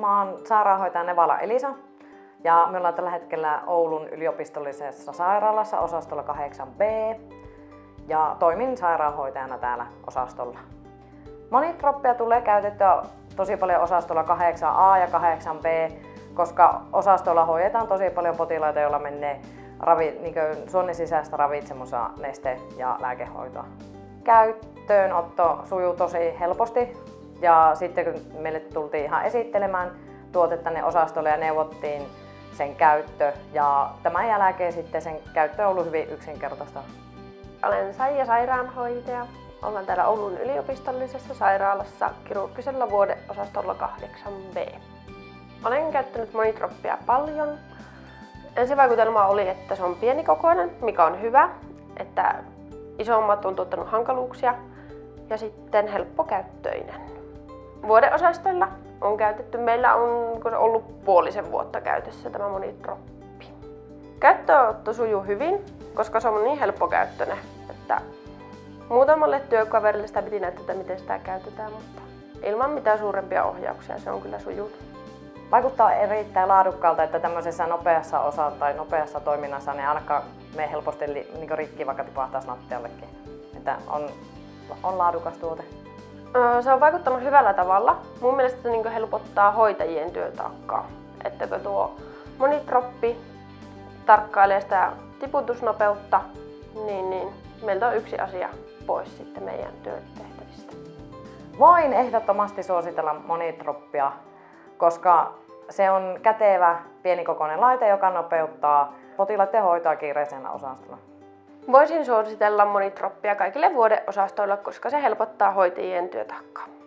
Mä oon sairaanhoitaja Nevala Elisa ja me ollaan tällä hetkellä Oulun yliopistollisessa sairaalassa osastolla 8B ja toimin sairaanhoitajana täällä osastolla. Monitroppia tulee käytettyä tosi paljon osastolla 8A ja 8B, koska osastolla hoidetaan tosi paljon potilaita, joilla menee ravi, niin suonen sisäistä ravitsemusa, neste- ja lääkehoitoa. Käyttöönotto sujuu tosi helposti ja sitten kun meille tultiin ihan esittelemään tuotetta ne osastolle ja neuvottiin sen käyttö ja tämän jälkeen sitten sen käyttö on ollut hyvin yksinkertaista. Olen Saija sairaanhoitaja. Ollaan täällä Oulun yliopistollisessa sairaalassa kirurgisella vuodeosastolla 8B. Olen käyttänyt monitroppia paljon. Ensivaikutelma oli, että se on pienikokoinen, mikä on hyvä, että isommat on tuottanut hankaluuksia ja sitten helppokäyttöinen. Vuodeosastolla on käytetty, meillä on ollut puolisen vuotta käytössä tämä monitroppi. Käyttöönotto sujuu hyvin, koska se on niin helppokäyttöinen, että muutamalle työkaverille sitä piti näyttää, miten sitä käytetään, mutta ilman mitään suurempia ohjauksia se on kyllä sujunut. Vaikuttaa erittäin laadukkaalta, että tämmöisessä nopeassa osa tai nopeassa toiminnassa ne alkaa me helposti niin rikki, vaikka tipahtaisi lattiallekin. Että on, on laadukas tuote. Se on vaikuttanut hyvällä tavalla. Mun mielestä se niin helpottaa hoitajien työtaakkaa. Että kun tuo monitroppi tarkkailee sitä tiputusnopeutta, niin, niin meiltä on yksi asia pois sitten meidän työtehtävistä. Voin ehdottomasti suositella monitroppia, koska se on kätevä pienikokoinen laite, joka nopeuttaa potilaiden hoitoa kiireisellä osastolla. Voisin suositella monitroppia kaikille vuodeosastoille, koska se helpottaa hoitajien työtaakkaa.